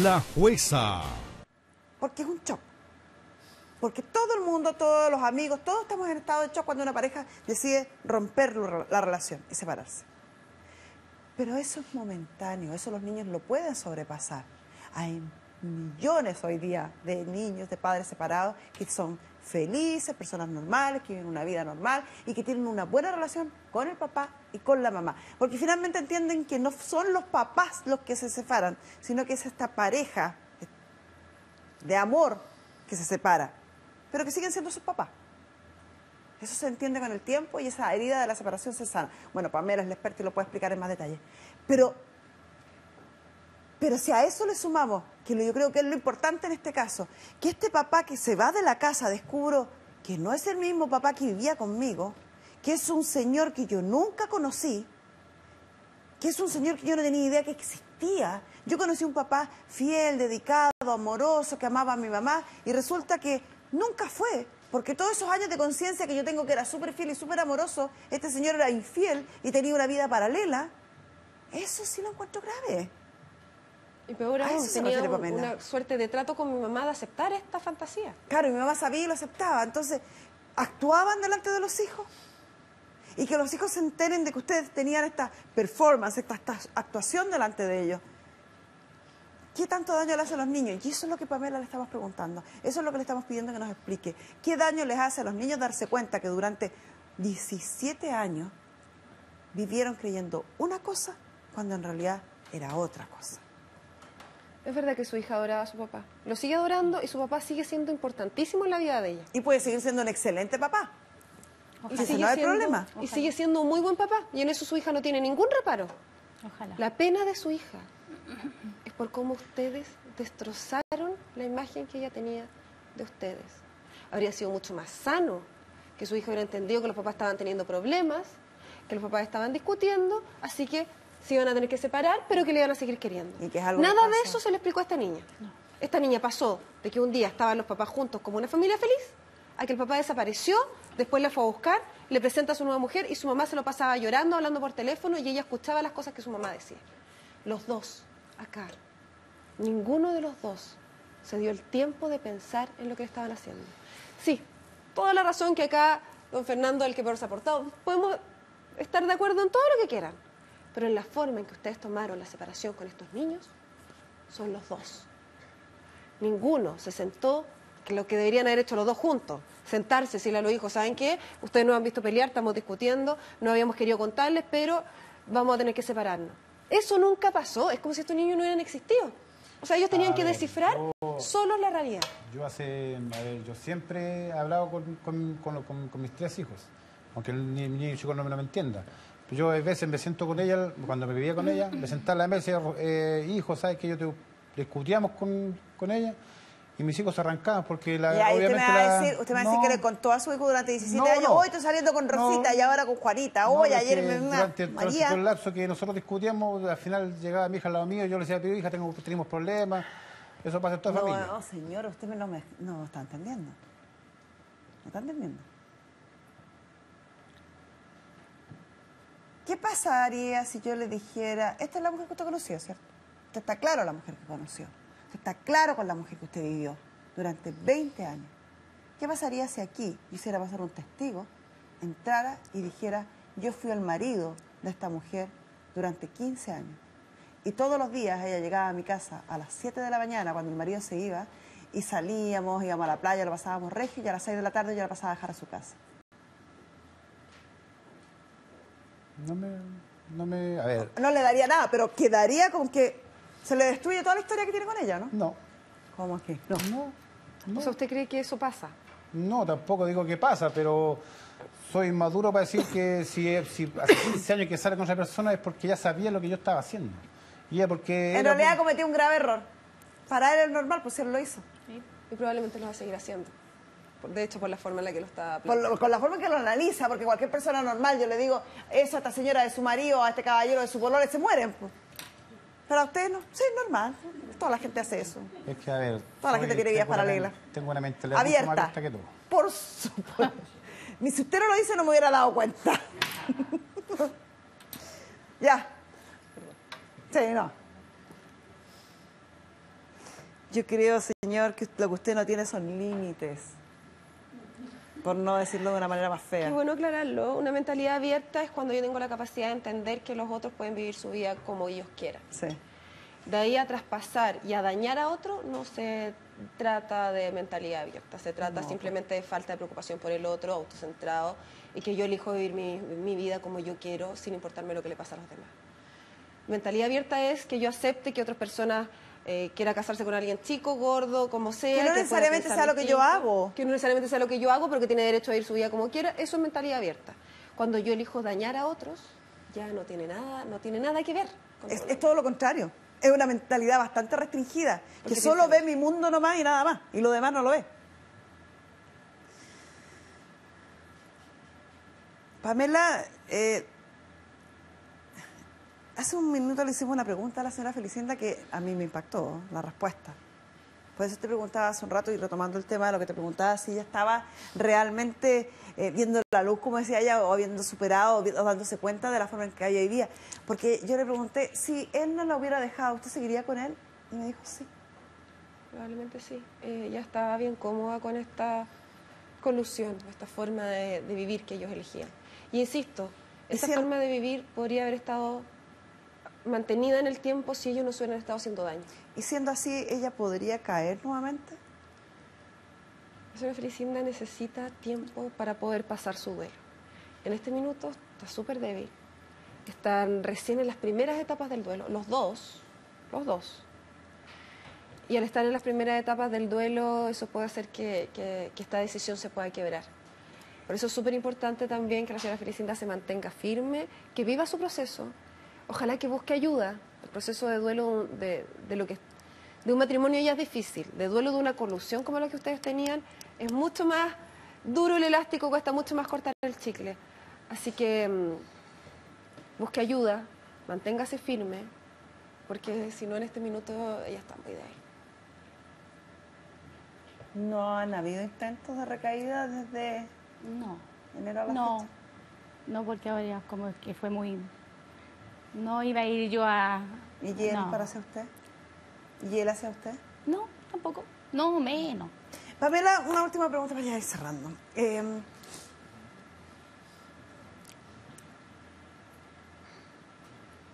La jueza. Porque es un shock. Porque todo el mundo, todos los amigos, todos estamos en estado de shock cuando una pareja decide romper la relación y separarse. Pero eso es momentáneo, eso los niños lo pueden sobrepasar. Hay millones hoy día de niños, de padres separados, que son felices, personas normales, que viven una vida normal y que tienen una buena relación con el papá y con la mamá. Porque finalmente entienden que no son los papás los que se separan, sino que es esta pareja de amor que se separa, pero que siguen siendo sus papás. Eso se entiende con el tiempo y esa herida de la separación se sana. Bueno, Pamela es la experta y lo puede explicar en más detalle. Pero, pero si a eso le sumamos, que yo creo que es lo importante en este caso, que este papá que se va de la casa descubro que no es el mismo papá que vivía conmigo, que es un señor que yo nunca conocí, que es un señor que yo no tenía idea que existía. Yo conocí un papá fiel, dedicado, amoroso, que amaba a mi mamá, y resulta que nunca fue. Porque todos esos años de conciencia que yo tengo que era súper fiel y súper amoroso, este señor era infiel y tenía una vida paralela, eso sí lo encuentro grave. Y peor aún, tenía una suerte de trato con mi mamá de aceptar esta fantasía. Claro, y mi mamá sabía y lo aceptaba. Entonces, actuaban delante de los hijos. Y que los hijos se enteren de que ustedes tenían esta performance, esta actuación delante de ellos. ¿Qué tanto daño le hace a los niños? Y eso es lo que Pamela le estamos preguntando. Eso es lo que le estamos pidiendo que nos explique. ¿Qué daño les hace a los niños darse cuenta que durante 17 años vivieron creyendo una cosa cuando en realidad era otra cosa? Es verdad que su hija adoraba a su papá. Lo sigue adorando y su papá sigue siendo importantísimo en la vida de ella. Y puede seguir siendo un excelente papá. Y no hay problema. Y sigue siendo un muy buen papá. Y en eso su hija no tiene ningún reparo. Ojalá. La pena de su hija por cómo ustedes destrozaron la imagen que ella tenía de ustedes. Habría sido mucho más sano que su hijo hubiera entendido que los papás estaban teniendo problemas, que los papás estaban discutiendo, así que se iban a tener que separar, pero que le iban a seguir queriendo. Nada de eso se le explicó a esta niña. Esta niña pasó de que un día estaban los papás juntos como una familia feliz, a que el papá desapareció, después la fue a buscar, le presenta a su nueva mujer y su mamá se lo pasaba llorando, hablando por teléfono y ella escuchaba las cosas que su mamá decía. Los dos acá. Ninguno de los dos se dio el tiempo de pensar en lo que estaban haciendo. Sí, toda la razón que acá don Fernando, el que peor se ha aportado, podemos estar de acuerdo en todo lo que quieran, pero en la forma en que ustedes tomaron la separación con estos niños, son los dos. Ninguno se sentó, que lo que deberían haber hecho los dos juntos, sentarse, decirle a los hijos, ¿saben qué? Ustedes no han visto pelear, estamos discutiendo, no habíamos querido contarles, pero vamos a tener que separarnos. Eso nunca pasó, es como si estos niños no hubieran existido. O sea, ellos tenían que descifrar solo la realidad. Yo hace, a ver, yo siempre he hablado con, con, mis tres hijos, aunque el niño chico no me lo entienda. Yo a veces me siento con ella, cuando me vivía con ella, me sentaba en la mesa y decía, eh, hijo, ¿sabes que yo te discutíamos con, con ella? y mis hijos arrancaban porque la, obviamente usted me va a decir, usted me va a decir que le contó a su hijo durante 17 años, hoy estoy saliendo con Rosita y ahora con Juanita, hoy ayer me durante, María. Durante el lapso que nosotros discutíamos, al final llegaba mi hija al lado mío, yo le decía, pero hija, tengo, tenemos problemas, eso pasa en toda familia. No, señor, usted no me no está entendiendo. ¿Me está entendiendo? ¿Qué pasaría si yo le dijera, esta es la mujer que usted conoció, ¿cierto? Usted está claro la mujer que conoció está claro con la mujer que usted vivió durante 20 años. ¿Qué pasaría si aquí hiciera pasar un testigo, entrara y dijera, yo fui el marido de esta mujer durante 15 años? Y todos los días ella llegaba a mi casa a las 7 de la mañana cuando el marido se iba y salíamos, íbamos a la playa, lo pasábamos regio y a las 6 de la tarde yo la pasaba a dejar a su casa. No me, no me, a ver. No le daría nada, pero quedaría con que se le destruye toda la historia que tiene con ella, ¿no? No. ¿Cómo es que? No. no, O sea, ¿usted cree que eso pasa? No, tampoco digo que pasa, pero soy maduro para decir que si, si hace 15 años que sale con esa persona es porque ya sabía lo que yo estaba haciendo. Y ella porque... En realidad cometió un grave error. Para él es normal, pues él lo hizo. Y probablemente lo va a seguir haciendo. De hecho, por la forma en la que lo está... con la forma en que lo analiza, porque cualquier persona normal, yo le digo, eso a esta señora de su marido, a este caballero de su colores, se mueren. Pero a usted no. Sí, normal. Toda la gente hace eso. Es que, a ver. Toda la gente tiene vidas paralelas. tengo una mente abierta. Más abierta que tú. Por supuesto. Ni si usted no lo dice, no me hubiera dado cuenta. ya. Sí, no. Yo creo, señor, que lo que usted no tiene son límites. Por no decirlo de una manera más fea. Qué bueno aclararlo. Una mentalidad abierta es cuando yo tengo la capacidad de entender que los otros pueden vivir su vida como ellos quieran. Sí. De ahí a traspasar y a dañar a otro no se trata de mentalidad abierta, se trata No. simplemente de falta de preocupación por el otro, autocentrado, y que yo elijo vivir mi, mi vida como yo quiero sin importarme lo que le pasa a los demás. Mentalidad abierta es que yo acepte que otras personas eh, quiera casarse con alguien chico, gordo, como sea. Que no necesariamente sea lo que yo hago. Que no necesariamente sea lo que yo hago, pero que tiene derecho a vivir su vida como quiera. Eso es mentalidad abierta. Cuando yo elijo dañar a otros, ya no tiene nada, no tiene nada que ver. con Es, es todo lo contrario. Es una mentalidad bastante restringida, Porque que solo ve mi mundo nomás y nada más, y lo demás no lo ve. Pamela, eh, hace un minuto le hicimos una pregunta a la señora Felicienda que a mí me impactó la respuesta. Por eso te preguntaba hace un rato y retomando el tema de lo que te preguntaba, si ella estaba realmente eh, viendo la luz, como decía ella, o habiendo superado, o, o dándose cuenta de la forma en que ella vivía. Porque yo le pregunté, si él no la hubiera dejado, ¿usted seguiría con él? Y me dijo, sí. Probablemente sí. Eh, ella estaba bien cómoda con esta colusión, esta forma de, de vivir que ellos elegían. Y insisto, esa si forma de vivir podría haber estado mantenida en el tiempo si ellos no se hubieran estado haciendo daño. Y siendo así, ella podría caer nuevamente. La señora Felicinda necesita tiempo para poder pasar su duelo. En este minuto está súper débil. Están recién en las primeras etapas del duelo, los dos, los dos. Y al estar en las primeras etapas del duelo, eso puede hacer que, que- que esta decisión se pueda quebrar. Por eso es súper importante también que la señora Felicinda se mantenga firme, que viva su proceso. Ojalá que busque ayuda. El proceso de duelo de, de lo que, de un matrimonio ya es difícil. De duelo de una colusión como la que ustedes tenían, es mucho más duro el elástico, cuesta mucho más cortar el chicle. Así que mm, busque ayuda, manténgase firme, porque si no en este minuto ella está muy débil. ¿No han habido intentos de recaída desde No, enero a la no, fecha? no porque ahora como que fue muy... No iba a ir yo a... ¿Y él no. para hacia usted? ¿Y él hacia usted? No, tampoco. No, menos. Pamela, una última pregunta para ya ir cerrando. Eh,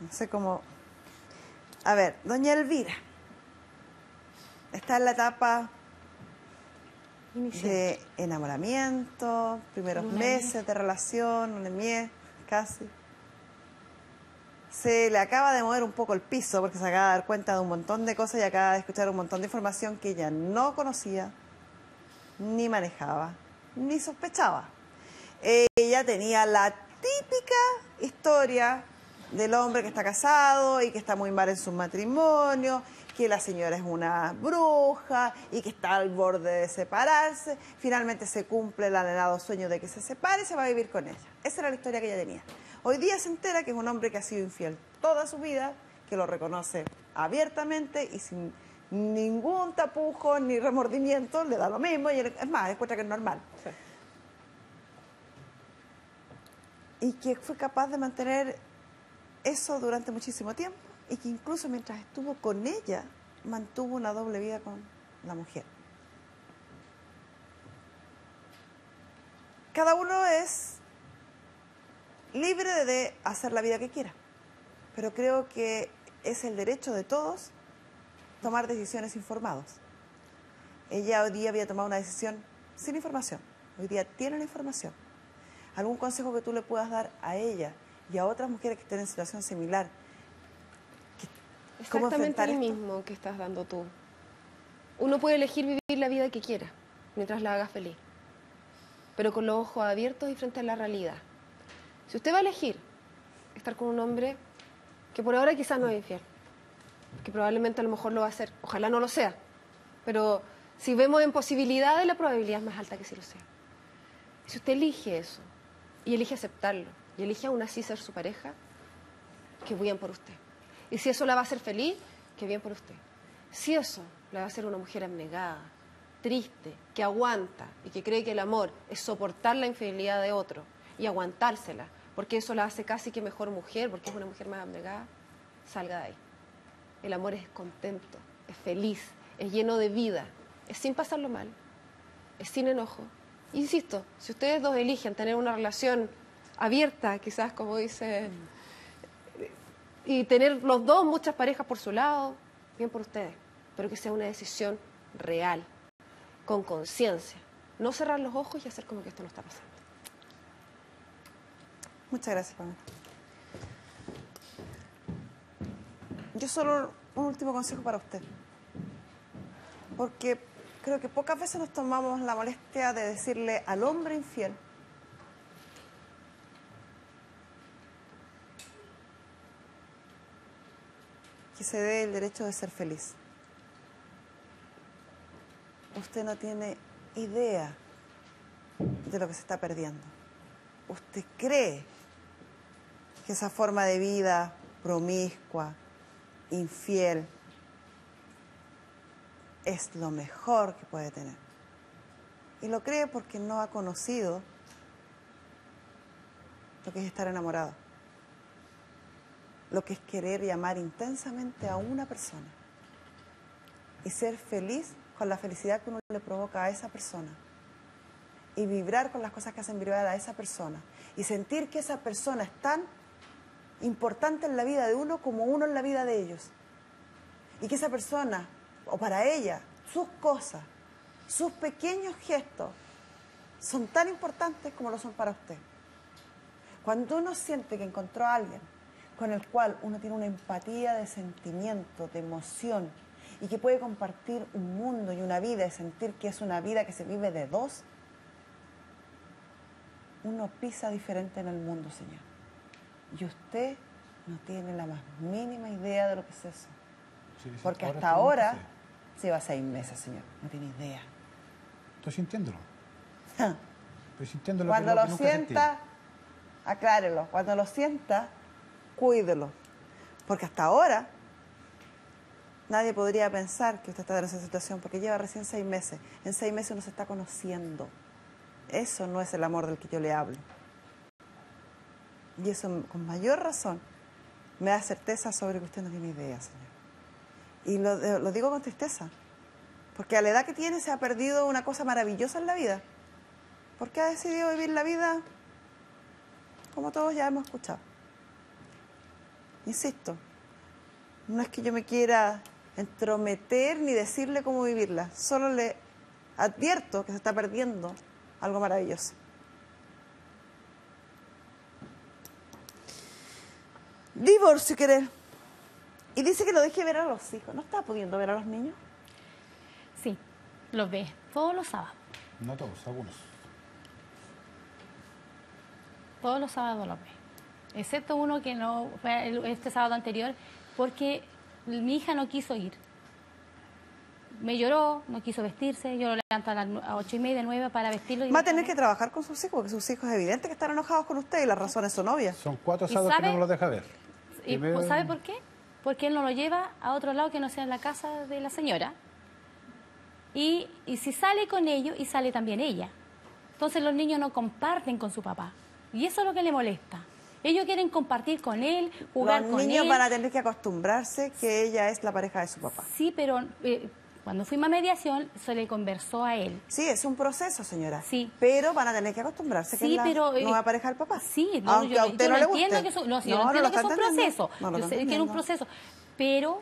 no sé cómo. A ver, doña Elvira. Está en la etapa Inicial. de enamoramiento, primeros Luna meses de relación, miel, casi. Se le acaba de mover un poco el piso porque se acaba de dar cuenta de un montón de cosas y acaba de escuchar un montón de información que ella no conocía, ni manejaba, ni sospechaba. Ella tenía la típica historia del hombre que está casado y que está muy mal en su matrimonio, que la señora es una bruja y que está al borde de separarse. Finalmente se cumple el anhelado sueño de que se separe y se va a vivir con ella. Esa era la historia que ella tenía. Hoy día se entera que es un hombre que ha sido infiel toda su vida, que lo reconoce abiertamente y sin ningún tapujo ni remordimiento, le da lo mismo y es más, encuentra que es normal. y que fue capaz de mantener eso durante muchísimo tiempo y que incluso mientras estuvo con ella mantuvo una doble vida con la mujer. Cada uno es libre de hacer la vida que quiera, pero creo que es el derecho de todos tomar decisiones informados. Ella hoy día había tomado una decisión sin información, hoy día tiene la información algún consejo que tú le puedas dar a ella y a otras mujeres que estén en situación similar. ¿Cómo Exactamente el esto? mismo que estás dando tú. Uno puede elegir vivir la vida que quiera, mientras la haga feliz, pero con los ojos abiertos y frente a la realidad. Si usted va a elegir estar con un hombre que por ahora quizás no es infiel, que probablemente a lo mejor lo va a hacer, ojalá no lo sea, pero si vemos en posibilidades, la probabilidad es más alta que si lo sea. Si usted elige eso y elige aceptarlo y elige aún así ser su pareja, que bien por usted. Y si eso la va a hacer feliz, que bien por usted. Si eso la va a hacer una mujer abnegada, triste, que aguanta y que cree que el amor es soportar la infidelidad de otro y aguantársela, porque eso la hace casi que mejor mujer, porque es una mujer más abnegada, salga de ahí. El amor es contento, es feliz, es lleno de vida, es sin pasarlo mal, es sin enojo. Insisto, si ustedes dos eligen tener una relación abierta, quizás como dice, y tener los dos muchas parejas por su lado, bien por ustedes, pero que sea una decisión real, con conciencia, no cerrar los ojos y hacer como que esto no está pasando. Muchas gracias, Pamela. Yo solo un último consejo para usted. Porque creo que pocas veces nos tomamos la molestia de decirle al hombre infiel que se dé el derecho de ser feliz. Usted no tiene idea de lo que se está perdiendo. Usted cree que esa forma de vida promiscua, infiel, es lo mejor que puede tener. Y lo cree porque no ha conocido lo que es estar enamorado, lo que es querer y amar intensamente a una persona y ser feliz con la felicidad que uno le provoca a esa persona y vibrar con las cosas que hacen vibrar a esa persona y sentir que esa persona es tan importante en la vida de uno como uno en la vida de ellos. Y que esa persona, o para ella, sus cosas, sus pequeños gestos, son tan importantes como lo son para usted. Cuando uno siente que encontró a alguien con el cual uno tiene una empatía de sentimiento, de emoción, y que puede compartir un mundo y una vida y sentir que es una vida que se vive de dos, uno pisa diferente en el mundo, Señor. Y usted no tiene la más mínima idea de lo que es eso. Porque hasta ahora se va seis meses, Señor. No tiene idea. Estoy sintiéndolo. Estoy sintiéndolo. Cuando lo sienta, aclárelo. Cuando lo sienta, cuídelo. Porque hasta ahora nadie podría pensar que usted está en esa situación porque lleva recién seis meses. En seis meses uno se está conociendo. Eso no es el amor del que yo le hablo. Y eso con mayor razón me da certeza sobre que usted no tiene idea, Señor. Y lo, lo, digo con tristeza, porque a la edad que tiene se ha perdido una cosa maravillosa en la vida, porque ha decidido vivir la vida como todos ya hemos escuchado. Insisto, no es que yo me quiera entrometer ni decirle cómo vivirla, solo le advierto que se está perdiendo algo maravilloso. Divorcio, querer. Y dice que lo deje ver a los hijos. ¿No está pudiendo ver a los niños? Sí, los ve todos los sábados. No todos, algunos. Todos los sábados los ve. Excepto uno que no fue este sábado anterior, porque mi hija no quiso ir. Me lloró, no quiso vestirse, yo lo levanto a las ocho y media, nueve para vestirlo. Y Va a tener que trabajar con sus hijos, porque sus hijos es evidente que están enojados con usted y las razones son obvias. Son cuatro sábados que no los deja ver. ¿Y sabe por qué? Porque él no lo lleva a otro lado que no sea en la casa de la señora. Y, y si sale con ellos, y sale también ella. Entonces los niños no comparten con su papá. Y eso es lo que le molesta. Ellos quieren compartir con él, jugar con él. Los niños van a tener que acostumbrarse que ella es la pareja de su papá. Sí, pero eh, cuando fuimos a mediación se le conversó a él. Sí, es un proceso, señora. Sí. Pero van a tener que acostumbrarse que es la pero, eh, nueva pareja del papá. Sí, no, Aunque yo, a usted yo no, le entiendo guste. que, eso, no, sí, yo No, no entiendo lo que es un proceso. No yo sé que es un proceso. Pero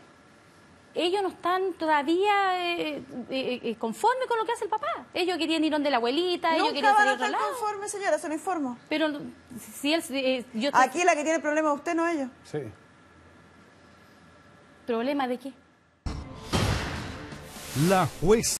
ellos no están todavía eh, eh, eh, conformes con lo que hace el papá. Ellos querían ir donde la abuelita, ellos Nunca querían van salir a a estar conformes, señora, se lo informo. Pero si él, eh, yo Aquí la que tiene el problema es usted, no ellos. Sí. ¿Problema de qué? La jueza